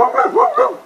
Woo!